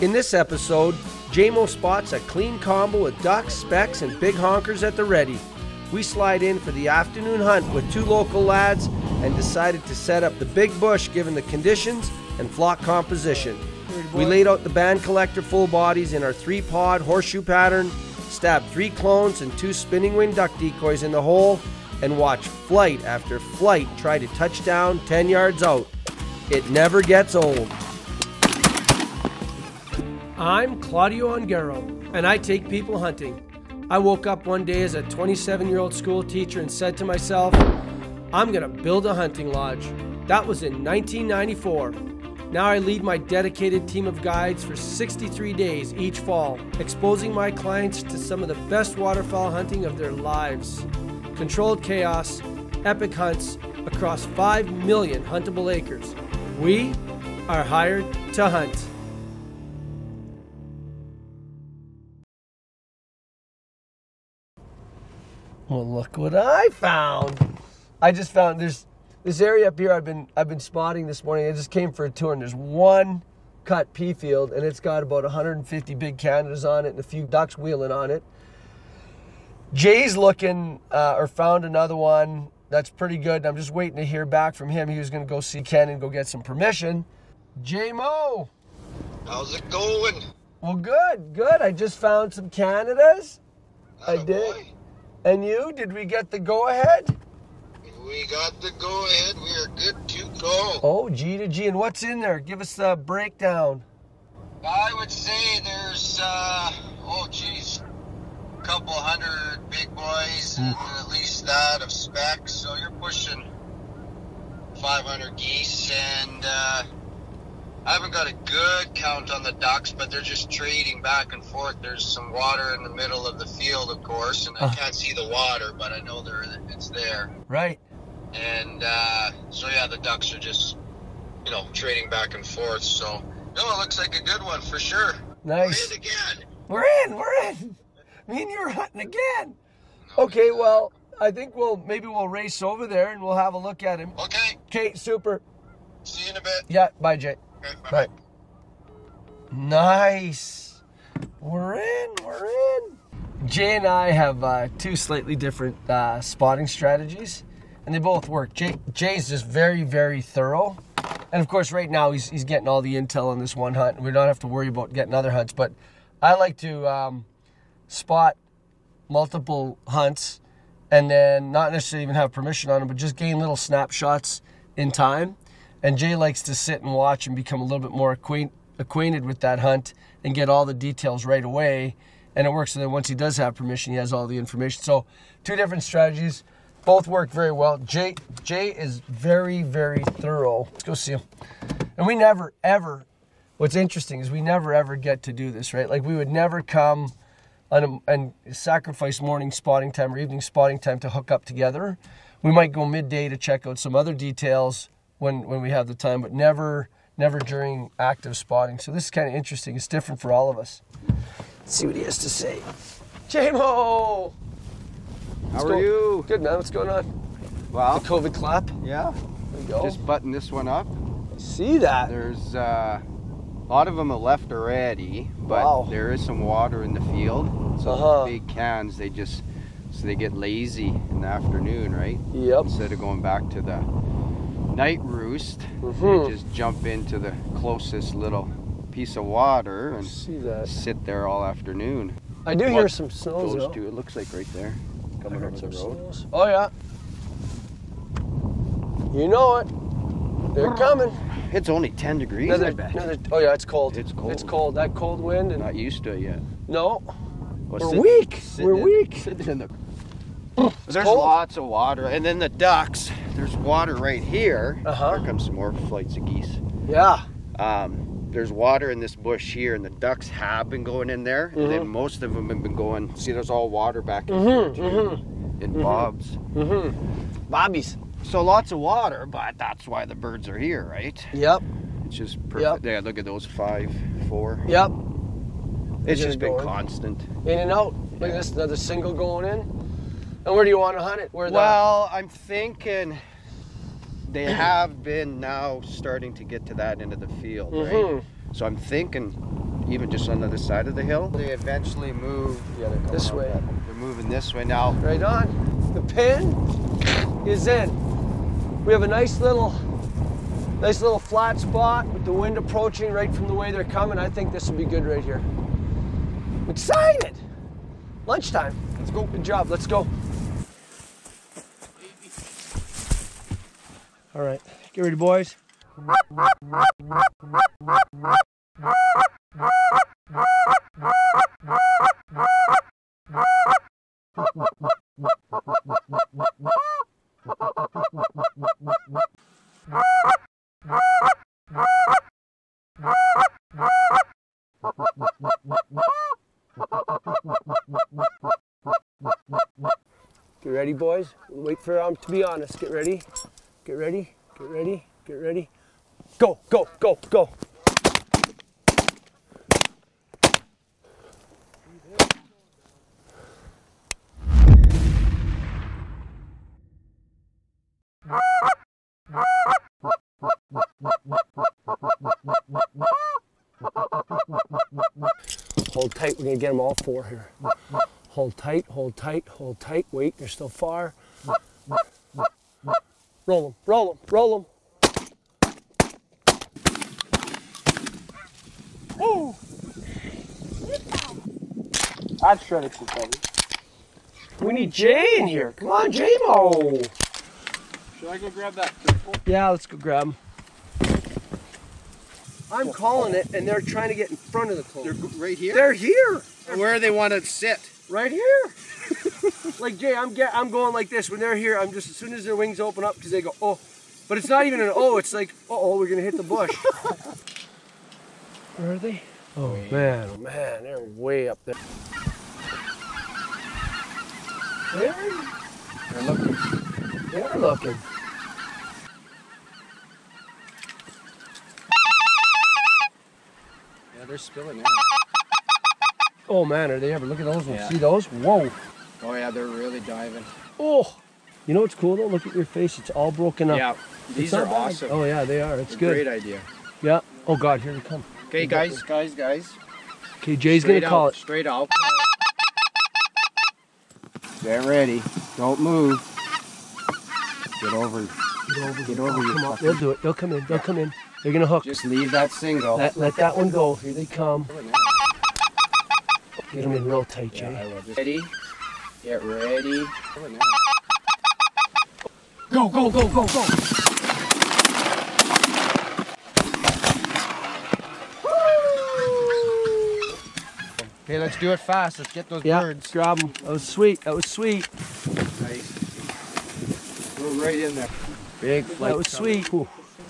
In this episode, JayMo spots a clean combo with ducks, specks, and big honkers at the ready. We slide in for the afternoon hunt with two local lads and decided to set up the big bush given the conditions and flock composition. We laid out the band collector full bodies in our three pod horseshoe pattern, stabbed three clones and two spinning wing duck decoys in the hole, and watched flight after flight try to touch down 10 yards out. It never gets old. I'm Claudio Ongaro, and I take people hunting. I woke up one day as a 27 year old school teacher and said to myself, I'm going to build a hunting lodge. That was in 1994. Now I lead my dedicated team of guides for 63 days each fall, exposing my clients to some of the best waterfowl hunting of their lives. Controlled chaos, epic hunts across 5 million huntable acres. We are hired to hunt. Well, look what I found. I just found there's this area up here I've been I've been spotting this morning. I just came for a tour and there's one cut pea field and it's got about 150 big Canadas on it and a few ducks wheeling on it. Jay's looking uh, or found another one that's pretty good. I'm just waiting to hear back from him. He was going to go see Ken and go get some permission. J Mo. How's it going? Well, good, good. I just found some Canadas. I did. boy. And you? Did we get the go ahead? We got the go ahead. We are good to go. Oh, G to G. And what's in there? Give us a breakdown. I would say there's, uh, oh geez, a couple hundred big boys and at least that of specs. So you're pushing 500 geese. And uh, I haven't got a good count on the ducks, but they're just trading back and forth. There's some water in the middle of the field, of course, and I Uh. can't see the water, but I know there it's there. Right. and uh, so yeah, the Ducks are just you know trading back and forth. So no, it looks like a good one for sure. Nice. We're in again. We're in. We're in. Me and you are hunting again. Okay. Well, I think we'll maybe we'll race over there and we'll have a look at him. Okay, Okay. Super. see you in a bit. Yeah. Bye, Jay. Bye. Nice. We're in. We're in. Jay and I have uh, two slightly different uh, spotting strategies, and they both work. Jay Jay's just very, very thorough, and of course, right now he's he's getting all the intel on this one hunt, and we don't have to worry about getting other hunts. But I like to um, spot multiple hunts, and then not necessarily even have permission on them, but just gain little snapshots in time. And Jay likes to sit and watch and become a little bit more acquaint, acquainted with that hunt and get all the details right away. And it works. So then once he does have permission, he has all the information. So two different strategies, both work very well. Jay Jay is very very thorough. Let's go see him. And we never ever. What's interesting is we never ever get to do this, right? Like we would never come on a, and sacrifice morning spotting time or evening spotting time to hook up together. We might go midday to check out some other details when when we have the time, but never never during active spotting. So this is kind of interesting. It's different for all of us. Let's see what he has to say. JayMo! How go. are you? Good man, what's going on? Well, The COVID clap. yeah. There we go. Just button this one up. see that. There's uh, a lot of them have left already, but Wow. there is some water in the field. So Uh-huh. the big cans, they just so they get lazy in the afternoon, right? Yep. Instead of going back to the night roost, Mhm. they just jump into the closest little piece of water and See that. sit there all afternoon. I do hear some snows Those two, it looks like right there, coming some the road. snows. Oh yeah. You know it. They're coming. It's only 10 degrees, Another, another, oh yeah, it's cold. It's cold. It's cold. That cold wind and Not used to it yet. no. Well, We're sit- weak. sitting We're in- weak. sitting in the- There's cold. lots of water, and then the ducks. There's water right here. Uh-huh. Here comes some more flights of geese. Yeah. Um, there's water in this bush here, and the ducks have been going in there, and then Mhm. most of them have been going. See, there's all water back in Mhm, here too, in bobs. Mm-hmm. Bobbies. So lots of water, but that's why the birds are here, right? Yep. It's just perfect. Yeah, look at those five, four. Yep. It's Just been going. constant. In and out. Look at this. Another single going in. And where do you want to hunt it? Where the? Well, I'm thinking they have been now starting to get to that end of the field, right? Mhm. So I'm thinking even just on the other side of the hill. They eventually move Yeah, they're this way. They're moving this way now. Right on. The pin is in. We have a nice little, nice little flat spot with the wind approaching right from the way they're coming. I think this would be good right here. I'm excited. Lunchtime. Let's go. Good job. Let's go. All right. Get ready, boys. Get ready, boys. Wait for them to be honest. Get ready. Get ready. Get ready. Get ready. Go, go, go, go. Hold tight. We're going to get them all four here. Hold tight, hold tight, hold tight. Wait, they're still far. Roll them, roll them, roll them. Oh! That's shredded too heavy. We need Jay in here. Come on, J-Mo. Should I go grab that? Yeah, let's go grab him. I'm calling it, and they're trying to get in front of the clone. They're right here. They're here. Where they want to sit. right here. like Jay, I'm get, I'm going like this when they're here. I'm just as soon as their wings open up because they go oh, but it's not even an oh. It's like oh, we're gonna hit the bush. Where are they? Oh, oh man, oh man, they're way up there. They're, They're looking. they're looking. Yeah, they're spilling out. Oh man, are they ever? Look at those ones. Yeah. See those? Whoa. Oh yeah, they're really diving. Oh. You know what's cool though? Look at your face. It's all broken up. Yeah, It's these not are bad. awesome. Oh yeah, they are. It's It's a good. Great idea. Yeah. Oh God, here they come. Okay, guys, guys, guys. Okay, Jay's Straight gonna call it. Straight out. Get ready. Don't move. Get over. Get over, Get over your Come on, fucking- they'll do it. They'll come in. They'll come in. They're gonna hook. Just leave that single. Let, let that one go. Here they come. Get them in real tight, Yeah, I Jay. will. Ready. Get ready. Go, go, go, go, go. Okay, let's do it fast. Let's get those Yeah, birds. grab them. That was sweet. That was sweet. Nice. Go right in there. Big flight. That was sweet.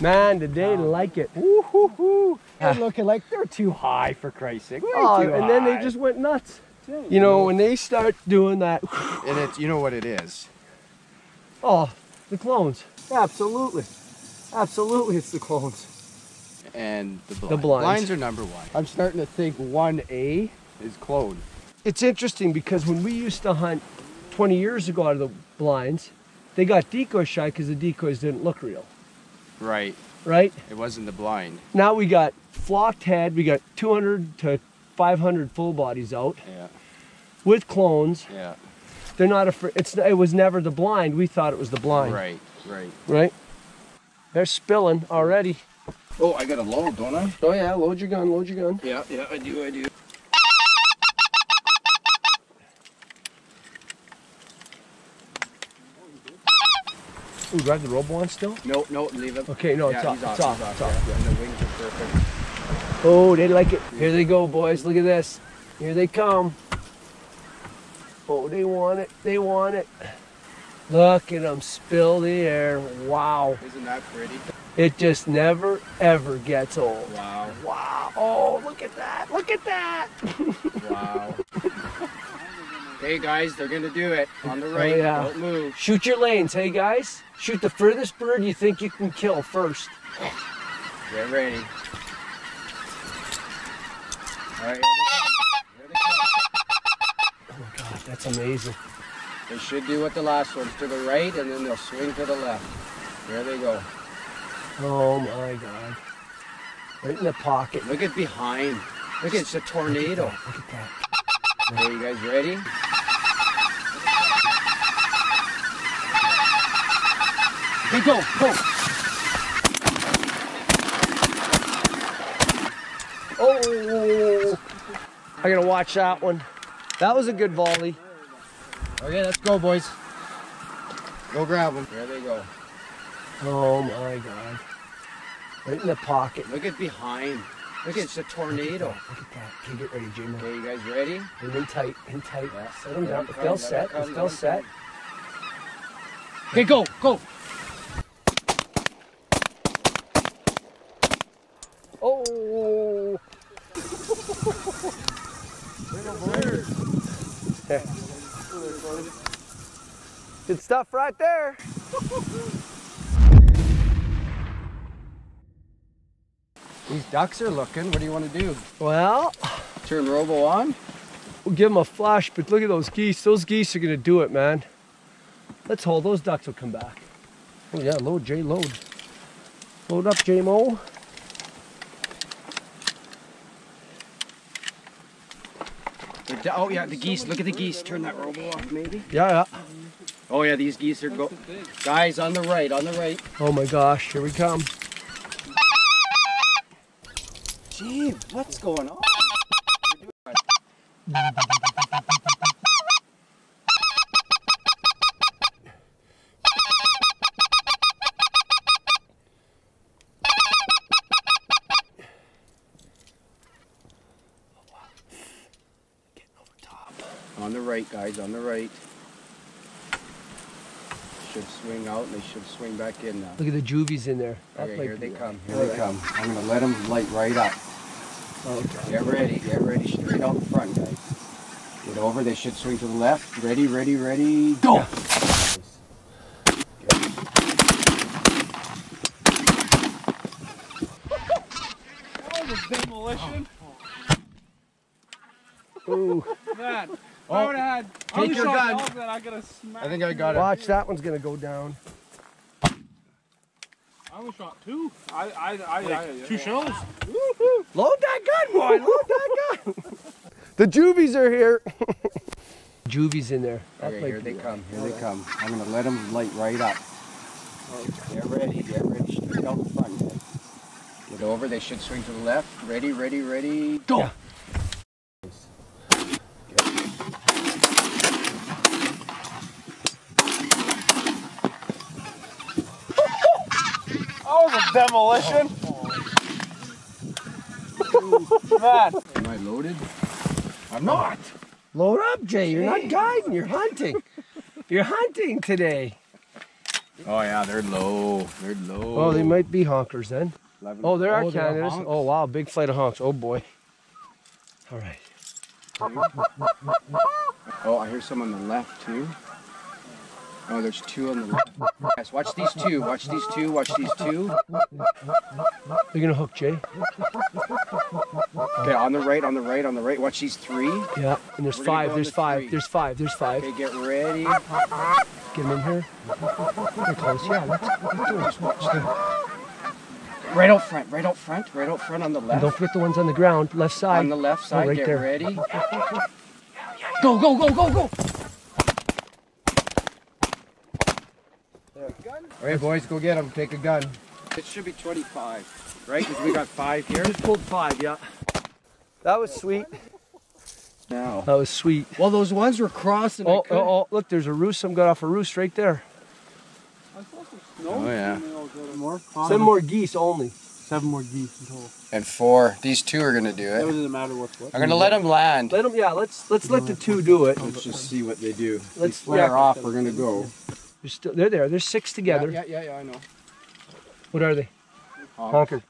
Man, did they like it? Woo-hoo-hoo. They're looking like they're too high for Christ's sake. Way Oh, too and then they just went nuts. You know, when they start doing that, And it's you know what it is. oh, the clones. Absolutely. Absolutely, it's the clones. And the blinds. The blinds. Blinds are number one. I'm starting to think one A is clone. It's interesting because when we used to hunt 20 years ago out of the blinds, they got decoy shy because the decoys didn't look real, Right. Right? It wasn't the blind. Now we got flocked head, we got 200 to 500 full bodies out Yeah. with clones. Yeah. They're not afraid. It's it was never the blind. We thought it was the blind, Right. Right. right? They're spilling already. Oh, I got a load, don't I? Oh yeah, load your gun, load your gun. Yeah. Yeah, I do. I do. Ooh, do I have the robo on still? No, no, leave it. Okay, no, it's yeah, off, he's it's off. off, it's off, yeah. And the wings are perfect. Oh, they like it. Here they go, boys. Look at this. Here they come. Oh, they want it. They want it. Look at them spill the air. Wow. Isn't that pretty? It just never, ever gets old. Wow. Wow. Oh, look at that. Look at that. Wow. Hey guys, they're gonna do it on the oh, right. yeah. Don't move. Shoot your lanes, hey guys. Shoot the furthest bird you think you can kill first. Get ready. All right. Here they come. Here they come. Oh my God, that's amazing. They should do what the last ones to the right, and then they'll swing to the left. There they go. Oh my God. Right in the pocket. Look at behind. Look, it's a tornado. Look at that. Okay, you guys ready? Okay, go, go. Oh, I gotta watch that one. That was a good volley. Okay, let's go, boys. Go grab them. There they go. Oh my god. Right in the pocket. Look at behind. Look, it's a tornado. Look at that. Okay, get ready, Jimmy. Okay, you guys ready? Hang in tight, in tight. Yeah. Set them down. down. 'em If come, they'll set, come, if they'll 'em set. Okay, go, go. Oh! Good stuff right there. These ducks are looking. What do you want to do? Well, Turn Robo on? we'll give them a flash, but look at those geese. Those geese are gonna do it, man. Let's hold. Those ducks will come back. Oh yeah, load, J, load. Load up, J Mo. They're do- Oh yeah, the geese. Look at the geese. Turn that Robo off, maybe. Yeah, yeah. Oh yeah, these geese are go. Guys, on the right, on the right. Oh my gosh, here we come. Gee, what's going on? Right, guys, on the right. Should swing out and they should swing back in now. Look at the juvies in there. Okay, here be- they come. Here oh, they come. I'm gonna let them light right up. Okay. Get ready. Get ready. Straight out in front, guys. Get over. They should swing to the left. Ready, ready, ready. Go. Demolition. Ooh. Man, if Oh, I would have had. Take only your shot gun. dogs That I could. I think I got it. Watch, that one's gonna go down. I only shot two. I, I, I, I two shells. Load that gun, boy. Load that gun. the juvies are here. juvies in there. That Okay, here be they right. come. Here they come. I'm gonna let them light right up. Get ready. Get ready. Straight out in front. Get over. They should swing to the left. Ready, ready, ready. Go. Yeah. Demolition. Man, Am I loaded? I'm not. Load up, Jay. You're not guiding. You're hunting. You're hunting today. Oh yeah, they're low. They're low. Oh, they might be honkers then. 11 Oh, there are oh, they're Canada's. Oh, wow. Big flight of honks. Oh, boy. All right. Oh, I hear some on the left too. Oh, there's two on the left. Yes, watch these two. Watch these two. Watch these two. You're going to hook, Jay? Okay, on the right, on the right, on the right. Watch these three. Yeah. And there's We're five. go There's the five. three. There's five. There's five. Okay, get ready. Get them in here. They're close. Yeah, let's, let's do watch them. Right out front. Right out front. Right out front on the left. And don't forget the ones on the ground, left side. On the left side. right get there. ready. Go, go, go, go, go. All right, boys, go get them. Take a gun. It should be 25, right? Because we got five here. Just pulled five, yeah. That was sweet. Now. That was sweet. Well, those ones were crossing. Oh, oh, oh, look, there's a roost. Some got off a roost right there. Oh, yeah. more. Seven more geese only. Seven more geese in total. And four. These two are gonna do It it. doesn't matter what's what. I'm gonna let them land. Let them, yeah, let's let's let the two do it. Let's just see what they do. Let's- flare yeah. off. We're gonna go. They're, still, they're there. There's six together. Yeah, yeah, yeah, yeah I know. What are they? Honk. Honker.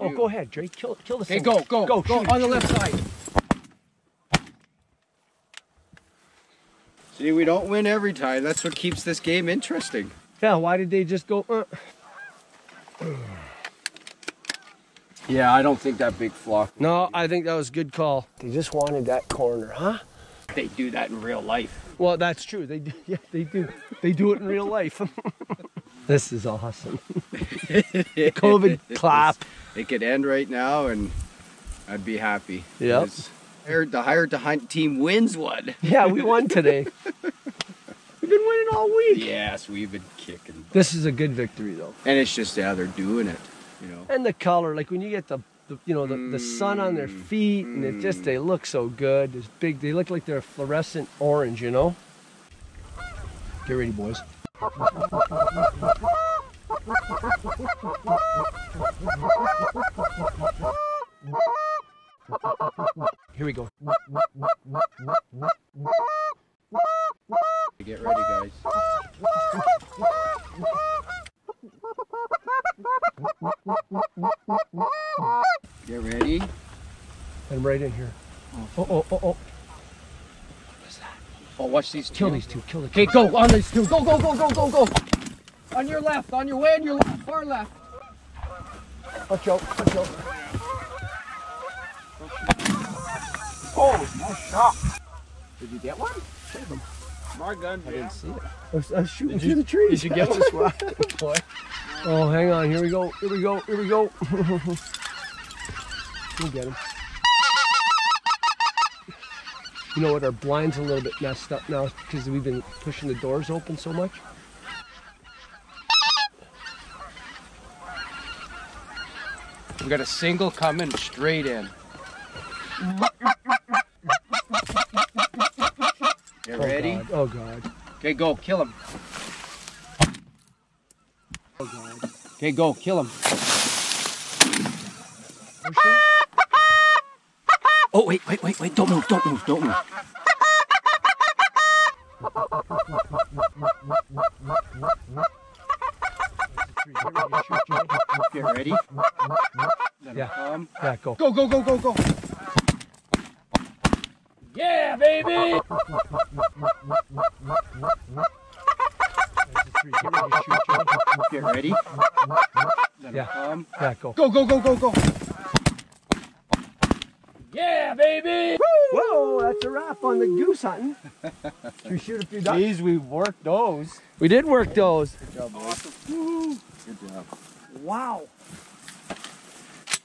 Oh, go ahead, Drake. Kill, kill the Okay, go, go, Go, go, shoot on the left side. See, we don't win every time. That's what keeps this game interesting. Yeah, why did they just go? Uh? Yeah, I don't think that big flock. No, I think that was a good call. They just wanted that corner, huh? They do that in real life. Well, that's true. They do. Yeah, they do. They do it in real life. this is awesome. COVID clap. It could end right now, and I'd be happy. Yep. 'Cause hired- The hired to hunt team wins one. Yeah, we won today. We've been winning all week. Yes, we've been kicking. This is a good victory, though. And it's just yeah, they're doing it. You know. And the color, like when you get the, the you know, the, the sun on their mm. feet, and it just they look so good. It's big. They look like they're fluorescent orange. You know. Get ready, boys. Here we go. Get ready, guys. Get ready. And I'm right in here. Oh, oh, oh, oh. oh. What was that? Oh, watch these two. Kill these two. Kill the Okay, go on these two. Go, go, go, go, go, go. On your left, on your way, on your left, far left. Watch out. Watch out. Oh, nice shot. Did you get one? My gun, I didn't see it. I was, I was shooting through the trees. Did you get this one? Boy. Oh, hang on. Here we go. Here we go. Here we go. we'll get him. You know what? Our blind's a little bit messed up now because we've been pushing the doors open so much. We got a single coming straight in. Get Oh, ready? God. Oh, God. Okay, go, kill him. Oh, okay, go, kill him. Oh, wait, wait, wait, wait. Don't move, don't move, don't move. Get ready. Yeah. come. Yeah, go. Go, go, go, go, go. Yeah, baby. Get ready. Yeah. come. Yeah, go. Go, go, go, go, go. Yeah, baby. Whoa, that's a wrap on the goose hunting. We shoot a few ducks? Jeez, we worked those. We did work those. Good job, boys. Good job. Wow.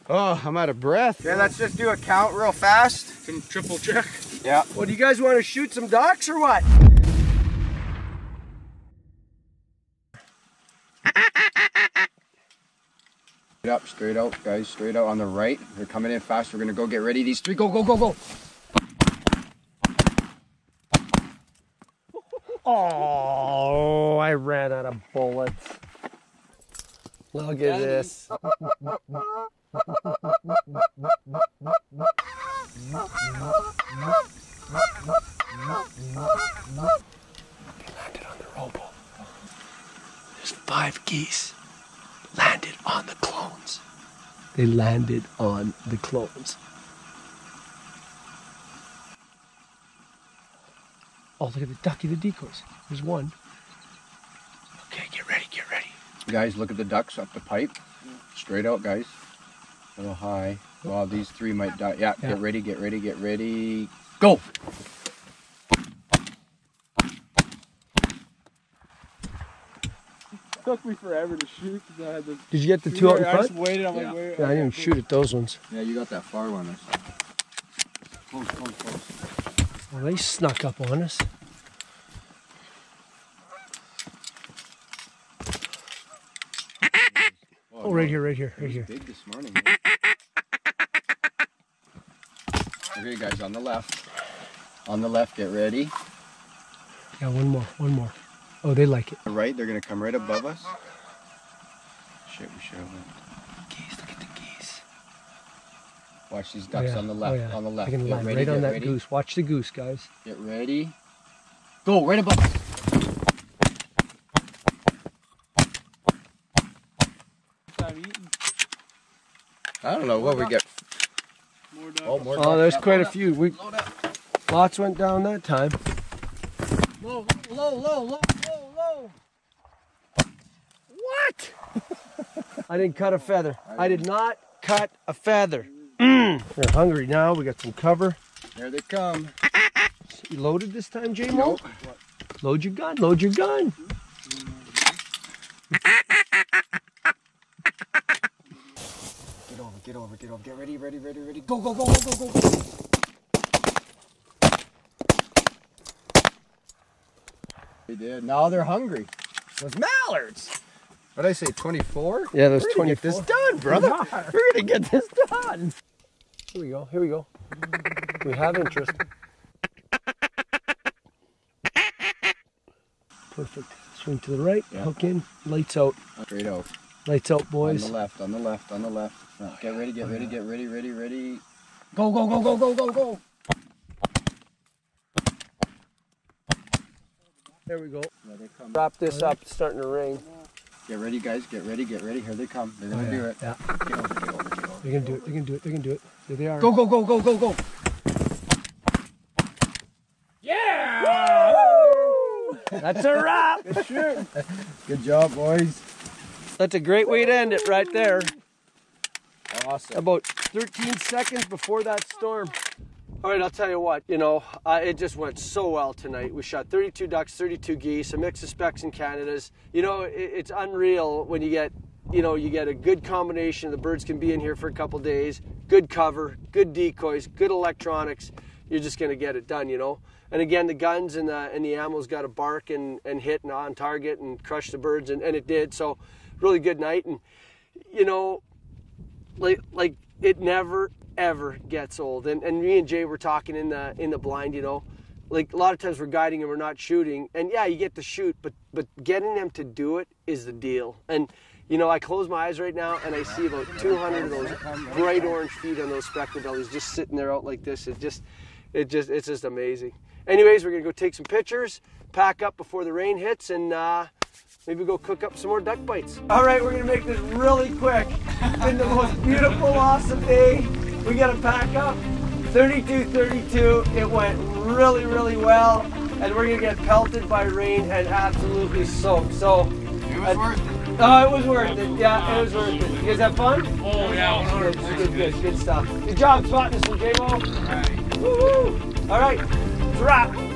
Oh, I'm out of breath. Okay, let's just do a count real fast. Some triple check. Yeah. Well, do you guys want to shoot some ducks or what? Straight up, straight out, guys, straight out on the right. They're coming in fast. We're gonna go get ready. These three, go, go, go, go. Oh, I ran out of bullets. Look at this. Landed on the rowboat. There's five geese landed on the clones. They landed on the clones. Oh, look at the ducky, the decoys. There's one. Okay, get ready, get ready. Guys, look at the ducks up the pipe. Straight out, guys. A little high. Wow, these three might die. Yeah, Yeah. get ready, get ready, get ready. Go. Took me forever to shoot because I had the. Did you get the two out in I front? just waited. I'm Yeah. like, wait. Yeah, I didn't even shoot at those ones. Yeah, you got that far one. I. Close, close, close. Well, they snuck up on us. Oh, oh right here, right here, right here. big this morning. okay, guys, on the left. On the left, get ready. Yeah, one more, one more. Oh, they like it. The right, they're gonna come right above us. Shit, we should have went. Geese, look at the geese. Watch these Oh, ducks yeah. on the Oh, left. yeah. On the left. They're gonna Get ready, right on get that ready. goose. Watch the goose, guys. Get ready. Go right above. I'm eating I don't know what we get. more. Oh, more. Oh, there's quite a few. We lots went down that time. Low, low, low, low, low, low. What? I didn't cut a feather. I did not cut a feather. Mm. They're hungry now. We got some cover. There they come. You loaded this time, J-Mo? Load your gun, load your gun. Get over, get over, get over. Get ready, ready, ready, ready. Go, go, go, go, go, go, go. They did. Now they're hungry. Those mallards. What did I say, 24? Yeah, there's We're gonna get this done, brother. We're gonna get this done. Here we go, here we go. We have interest. Perfect. Swing to the right, Yeah. hook in, lights out. Straight out. Lights out, boys. On the left, on the left, on the left. Get ready, get ready, get ready, ready, ready. Go, go, go, go, go, go, go. There we go. Yeah, they come. Wrap this up, it's starting to rain. Get ready, guys. Get ready, get ready. Here they come. They're gonna oh, do it. Yeah. Get over, get over. They're gonna do it, they're gonna do it, they're gonna do it. There they are. Go, go, go, go, go, go. Yeah! That's a wrap. Good job, boys. That's a great way to end it right there. Awesome. About 13 seconds before that storm. All right, I'll tell you what, you know, uh, it just went so well tonight. We shot 32 ducks, 32 geese, a mix of specks and Canadas. You know, it, it's unreal when you get, you know, you get a good combination. The birds can be in here for a couple days, good cover, good decoys, good electronics. You're just going to get it done, you know. And again, the guns and the and the ammo's got to bark and, and hit and on target and crush the birds, and, and it did. So, really good night. And you know, like like it never ever gets old. And and me and Jay were talking in the in the blind, you know. Like a lot of times we're guiding and we're not shooting. And yeah, you get to shoot, but but getting them to do it is the deal. And you know, I close my eyes right now and I see about 200 of those bright orange feet on those speckled bellies just sitting there out like this. It just it just it's just amazing. Anyways, we're gonna go take some pictures, pack up before the rain hits, and uh, maybe go cook up some more duck bites. All right, we're gonna make this really quick. It's been the most beautiful, awesome day. We gotta pack up. 32 32. It went really, really well. And we're gonna get pelted by rain and absolutely soaked. So It was worth it. Oh, it was worth it. Yeah, it was worth it. You guys have fun? Oh, yeah, Good, 100%. good, good, good stuff. Good job spotting this one, J-Mo. All right. Woo-hoo. All right, it's a wrap.